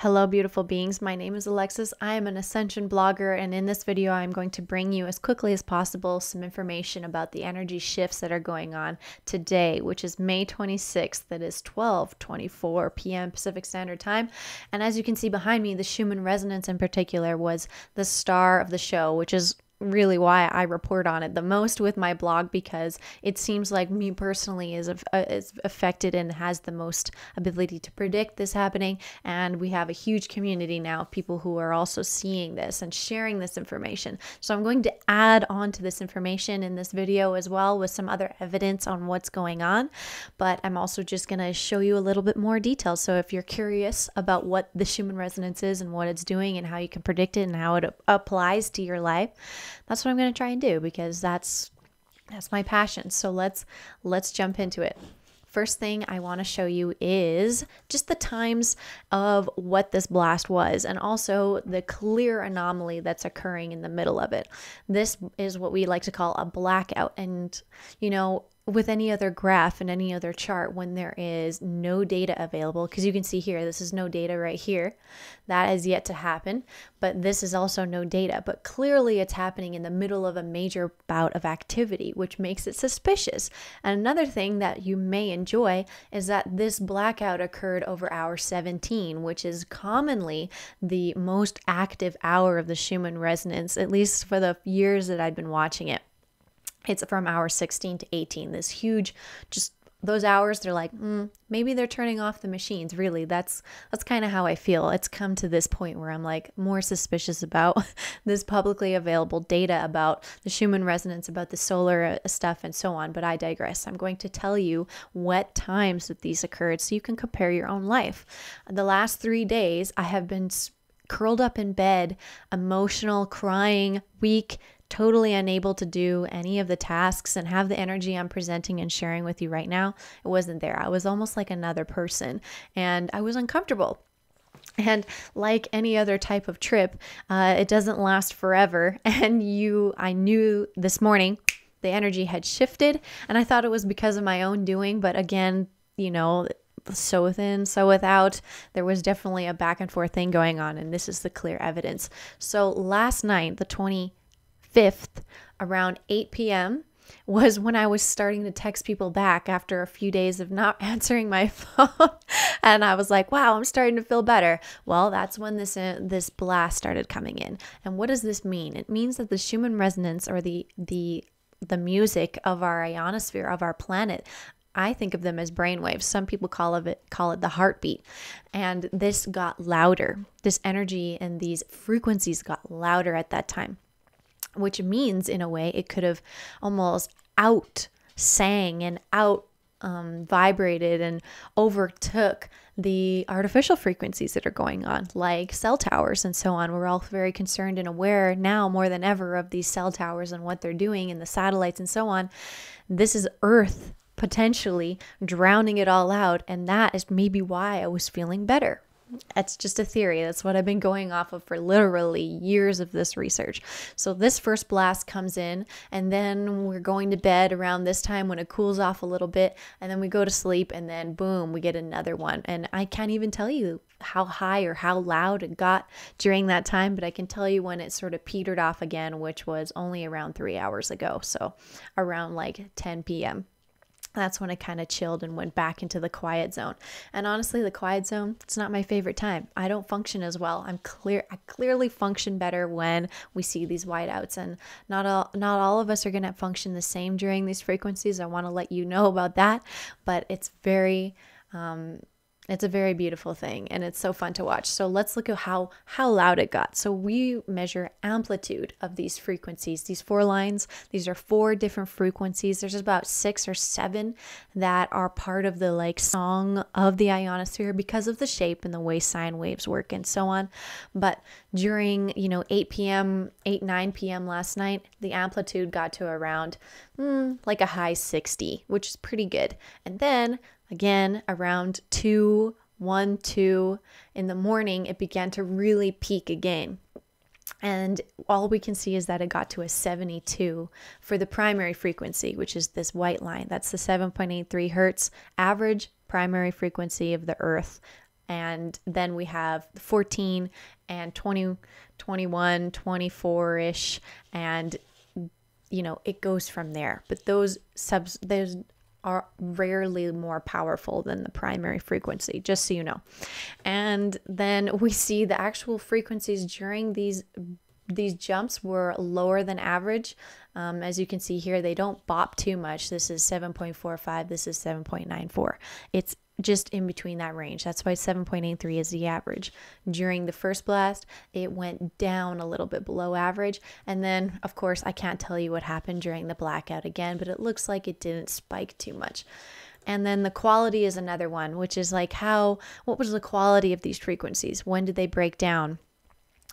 Hello, beautiful beings. My name is Alexis. I am an ascension blogger, and in this video, I'm going to bring you as quickly as possible some information about the energy shifts that are going on today, which is May 26th. That is 12 24 p.m. Pacific Standard Time. And as you can see behind me, the Schumann resonance in particular was the star of the show, which is really why I report on it the most with my blog because it seems like me personally is, uh, is affected and has the most ability to predict this happening. And we have a huge community now of people who are also seeing this and sharing this information. So I'm going to add on to this information in this video as well with some other evidence on what's going on. But I'm also just going to show you a little bit more detail. So if you're curious about what the Schumann resonance is and what it's doing and how you can predict it and how it applies to your life, that's what I'm going to try and do because that's that's my passion. So let's let's jump into it. First thing I want to show you is just the times of what this blast was and also the clear anomaly that's occurring in the middle of it. This is what we like to call a blackout. And, you know, with any other graph and any other chart when there is no data available because you can see here this is no data right here. That is yet to happen but this is also no data. But clearly it's happening in the middle of a major bout of activity which makes it suspicious. And another thing that you may enjoy is that this blackout occurred over hour 17 which is commonly the most active hour of the Schumann resonance at least for the years that I've been watching it it's from hour 16 to 18 this huge just those hours they're like mm, maybe they're turning off the machines. Really that's that's kind of how i feel. It's come to this point where i'm like more suspicious about this publicly available data about the schumann resonance about the solar uh, stuff and so on but i digress. I'm going to tell you what times that these occurred so you can compare your own life. The last three days i have been curled up in bed emotional crying weak totally unable to do any of the tasks and have the energy I'm presenting and sharing with you right now. It wasn't there. I was almost like another person and I was uncomfortable. And like any other type of trip, uh, it doesn't last forever. And you, I knew this morning the energy had shifted, and I thought it was because of my own doing. But again, you know, so within, so without. There was definitely a back and forth thing going on, and this is the clear evidence. So last night, the 20 5th around 8 p.m. was when I was starting to text people back after a few days of not answering my phone. and I was like, wow, I'm starting to feel better. Well, that's when this uh, this blast started coming in. And what does this mean? It means that the Schumann resonance or the the the music of our ionosphere of our planet I think of them as brainwaves. Some people call of it call it the heartbeat. And this got louder. This energy and these frequencies got louder at that time which means in a way it could have almost out sang and out um, vibrated and overtook the artificial frequencies that are going on, like cell towers and so on. We're all very concerned and aware now more than ever of these cell towers and what they're doing and the satellites and so on. This is Earth potentially drowning it all out, and that is maybe why I was feeling better. That's just a theory. That's what I've been going off of for literally years of this research. So, this first blast comes in, and then we're going to bed around this time when it cools off a little bit, and then we go to sleep, and then boom, we get another one. And I can't even tell you how high or how loud it got during that time, but I can tell you when it sort of petered off again, which was only around three hours ago. So, around like 10 p.m that's when I kind of chilled and went back into the quiet zone. And honestly, the quiet zone, it's not my favorite time. I don't function as well. I'm clear I clearly function better when we see these whiteouts and not all not all of us are going to function the same during these frequencies. I want to let you know about that, but it's very um, it's a very beautiful thing and it's so fun to watch. So let's look at how how loud it got. So we measure amplitude of these frequencies. These four lines, these are four different frequencies. There's about 6 or 7 that are part of the like song of the ionosphere because of the shape and the way sine waves work and so on. But during, you know, 8 p.m., 8 9 p.m. last night, the amplitude got to around mm, like a high 60, which is pretty good. And then Again, around 2, 1, 2 in the morning, it began to really peak again. And all we can see is that it got to a 72 for the primary frequency, which is this white line. That's the 7.83 hertz average primary frequency of the Earth and then we have 14 and 20 21 24ish and you know it goes from there but those subs those are rarely more powerful than the primary frequency just so you know and then we see the actual frequencies during these these jumps were lower than average. Um, as you can see here, they don't bop too much. This is 7.45, this is 7.94. It's just in between that range. That's why 7.83 is the average. During the first blast, it went down a little bit below average. And then, of course, I can't tell you what happened during the blackout again, but it looks like it didn't spike too much. And then the quality is another one, which is like how, what was the quality of these frequencies? When did they break down?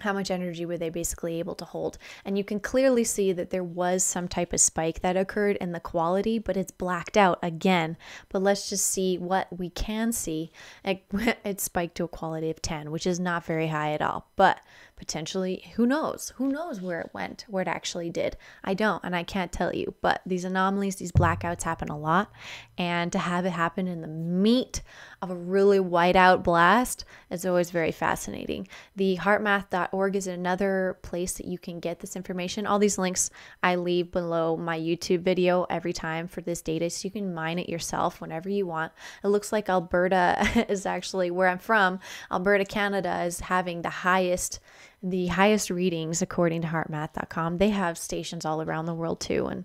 How much energy were they basically able to hold? And you can clearly see that there was some type of spike that occurred in the quality, but it's blacked out again. But let's just see what we can see. It, it spiked to a quality of 10, which is not very high at all. But potentially who knows? Who knows where it went where it actually did? I don't and i can't tell you but these anomalies these blackouts happen a lot and to have it happen in the meat of a really whiteout blast is always very fascinating. The heartmath.org is another place that you can get this information. All these links i leave below my youtube video every time for this data so you can mine it yourself whenever you want. It looks like alberta is actually where i'm from. Alberta canada is having the highest the highest readings according to heartmath.com. They have stations all around the world too. And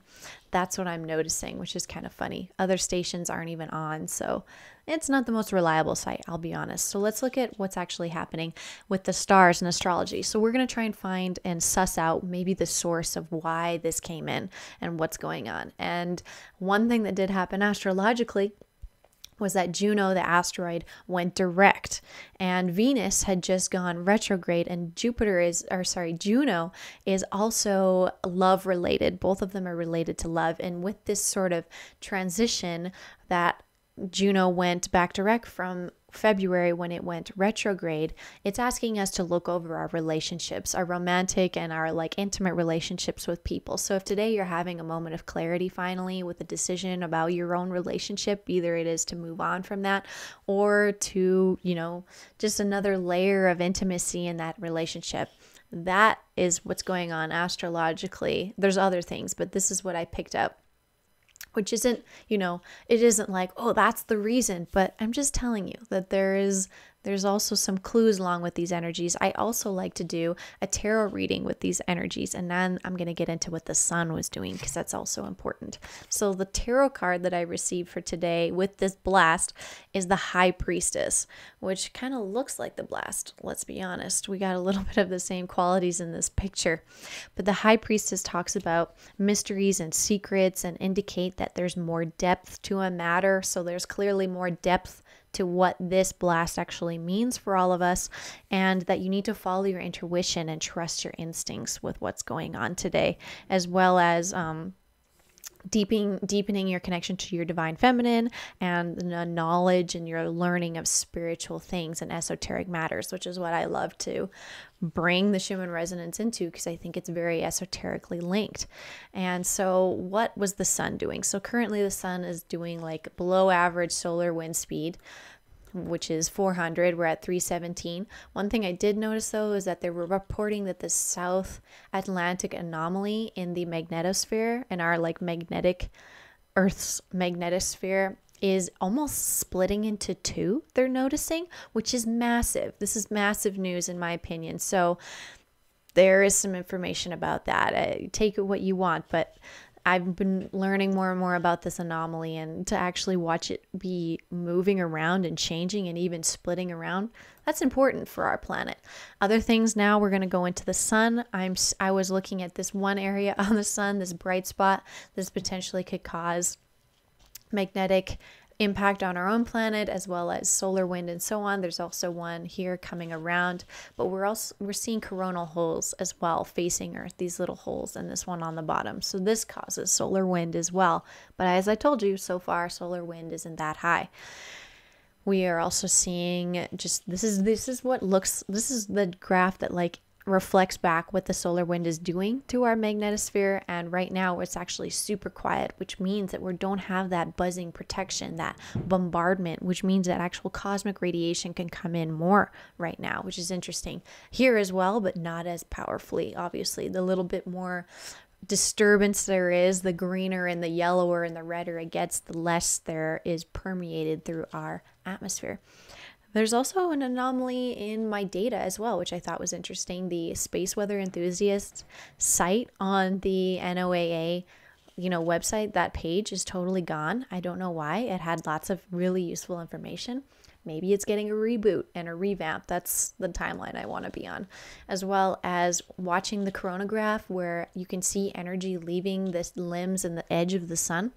that's what I'm noticing, which is kind of funny. Other stations aren't even on. So it's not the most reliable site, I'll be honest. So let's look at what's actually happening with the stars and astrology. So we're going to try and find and suss out maybe the source of why this came in and what's going on. And one thing that did happen astrologically was that Juno, the asteroid, went direct, and Venus had just gone retrograde, and Jupiter is, or sorry, Juno is also love related. Both of them are related to love. And with this sort of transition that Juno went back direct from February when it went retrograde, it's asking us to look over our relationships, our romantic and our like intimate relationships with people. So if today you're having a moment of clarity finally with a decision about your own relationship, either it is to move on from that or to, you know, just another layer of intimacy in that relationship. That is what's going on astrologically. There's other things, but this is what I picked up which isn't, you know, it isn't like, oh, that's the reason, but I'm just telling you that there is there's also some clues along with these energies. I also like to do a tarot reading with these energies, and then I'm going to get into what the sun was doing because that's also important. So, the tarot card that I received for today with this blast is the High Priestess, which kind of looks like the blast. Let's be honest, we got a little bit of the same qualities in this picture. But the High Priestess talks about mysteries and secrets and indicate that there's more depth to a matter. So, there's clearly more depth to what this blast actually means for all of us, and that you need to follow your intuition and trust your instincts with what's going on today, as well as um, deepening deepening your connection to your divine feminine and the knowledge and your learning of spiritual things and esoteric matters which is what i love to bring the schumann resonance into because i think it's very esoterically linked. And so what was the sun doing? So currently the sun is doing like below average solar wind speed which is 400. We're at 317. One thing I did notice though is that they were reporting that the South Atlantic anomaly in the magnetosphere and our like magnetic Earth's magnetosphere is almost splitting into two, they're noticing, which is massive. This is massive news, in my opinion. So, there is some information about that. Uh, take it what you want, but I've been learning more and more about this anomaly and to actually watch it be moving around and changing and even splitting around. That's important for our planet. Other things now we're going to go into the sun. I'm I was looking at this one area on the sun, this bright spot. This potentially could cause magnetic impact on our own planet as well as solar wind and so on. There's also one here coming around, but we're also we're seeing coronal holes as well facing Earth, these little holes and this one on the bottom. So this causes solar wind as well. But as I told you, so far solar wind isn't that high. We are also seeing just this is this is what looks this is the graph that like reflects back what the solar wind is doing to our magnetosphere. And right now, it's actually super quiet, which means that we don't have that buzzing protection, that bombardment, which means that actual cosmic radiation can come in more right now, which is interesting here as well, but not as powerfully. Obviously, the little bit more disturbance there is, the greener and the yellower and the redder it gets, the less there is permeated through our atmosphere. There's also an anomaly in my data as well, which I thought was interesting. The Space Weather Enthusiast site on the NOAA you know website that page is totally gone. I don't know why. It had lots of really useful information. Maybe it's getting a reboot and a revamp. That's the timeline i want to be on. As well as watching the coronagraph where you can see energy leaving the limbs and the edge of the sun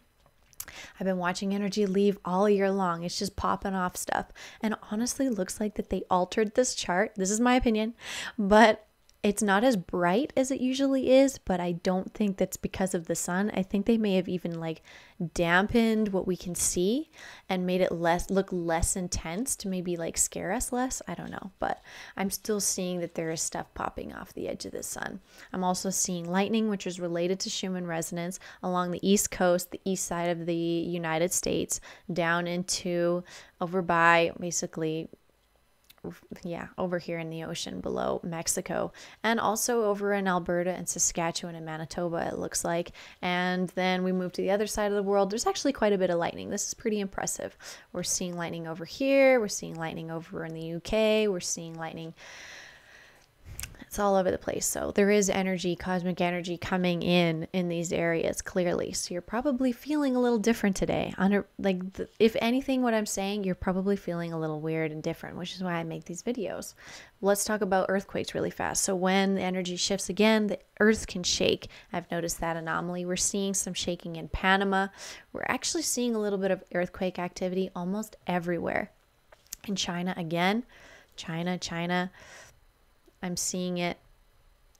I've been watching energy leave all year long. It's just popping off stuff. And honestly looks like that they altered this chart. This is my opinion, but it's not as bright as it usually is, but I don't think that's because of the sun. I think they may have even like dampened what we can see and made it less look less intense to maybe like scare us less. I don't know, but I'm still seeing that there is stuff popping off the edge of the sun. I'm also seeing lightning, which is related to Schumann resonance along the east coast, the east side of the United States, down into over by basically yeah, over here in the ocean below Mexico, and also over in Alberta and Saskatchewan and Manitoba, it looks like. And then we move to the other side of the world. There's actually quite a bit of lightning. This is pretty impressive. We're seeing lightning over here, we're seeing lightning over in the UK, we're seeing lightning it's all over the place. So there is energy, cosmic energy coming in in these areas clearly. So you're probably feeling a little different today. Under like the, if anything what I'm saying, you're probably feeling a little weird and different, which is why I make these videos. Let's talk about earthquakes really fast. So when the energy shifts again, the earth can shake. I've noticed that anomaly. We're seeing some shaking in Panama. We're actually seeing a little bit of earthquake activity almost everywhere. In China again, China, China I'm seeing it.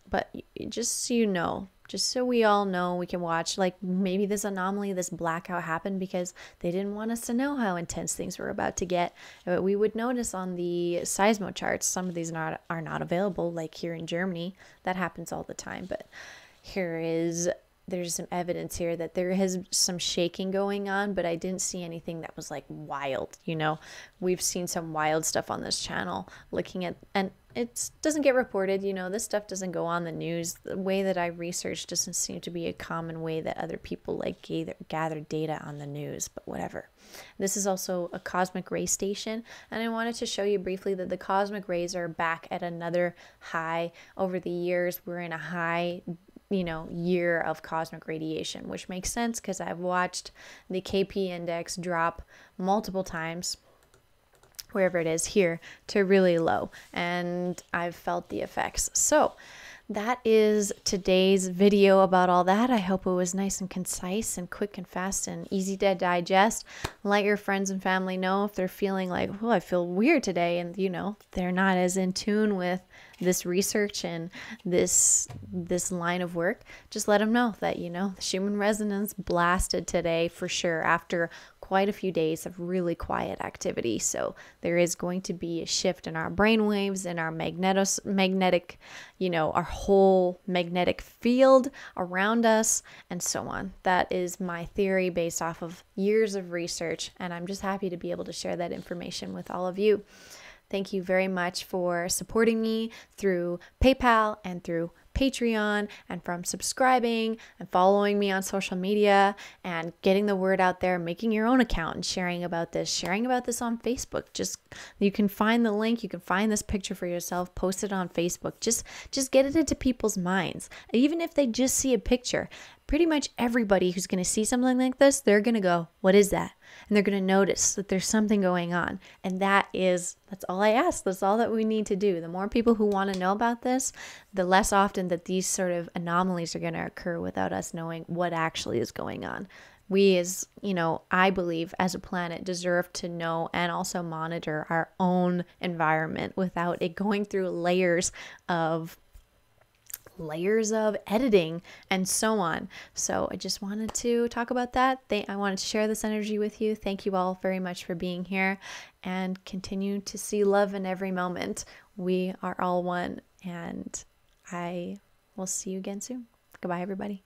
But just so you know, just so we all know, we can watch, like maybe this anomaly, this blackout happened because they didn't want us to know how intense things were about to get. But we would notice on the seismo charts, some of these not, are not available, like here in Germany. That happens all the time. But here is there's some evidence here that there has some shaking going on, but I didn't see anything that was like wild. You know, we've seen some wild stuff on this channel looking at, and it doesn't get reported. You know, this stuff doesn't go on the news. The way that I research doesn't seem to be a common way that other people like gather, gather data on the news, but whatever. This is also a cosmic ray station, and I wanted to show you briefly that the cosmic rays are back at another high. Over the years, we're in a high you know, year of cosmic radiation, which makes sense because I've watched the KP index drop multiple times, wherever it is here, to really low, and I've felt the effects. So, that is today's video about all that. I hope it was nice and concise and quick and fast and easy to digest. Let your friends and family know if they're feeling like, oh, I feel weird today, and you know, they're not as in tune with this research and this this line of work. Just let them know that you know the Schumann resonance blasted today for sure after quite a few days of really quiet activity. So there is going to be a shift in our brain waves and our magnetos magnetic, you know, our whole magnetic field around us and so on. That is my theory based off of years of research and I'm just happy to be able to share that information with all of you. Thank you very much for supporting me through PayPal and through Patreon and from subscribing and following me on social media and getting the word out there, making your own account and sharing about this, sharing about this on Facebook. Just you can find the link, you can find this picture for yourself, post it on Facebook. Just just get it into people's minds. Even if they just see a picture, pretty much everybody who's going to see something like this, they're going to go, "What is that?" And they're going to notice that there's something going on. And that is, that's all I ask. That's all that we need to do. The more people who want to know about this, the less often that these sort of anomalies are going to occur without us knowing what actually is going on. We, as you know, I believe as a planet deserve to know and also monitor our own environment without it going through layers of layers of editing and so on. So I just wanted to talk about that. I wanted to share this energy with you. Thank you all very much for being here and continue to see love in every moment. We are all one and I will see you again soon. Goodbye, everybody.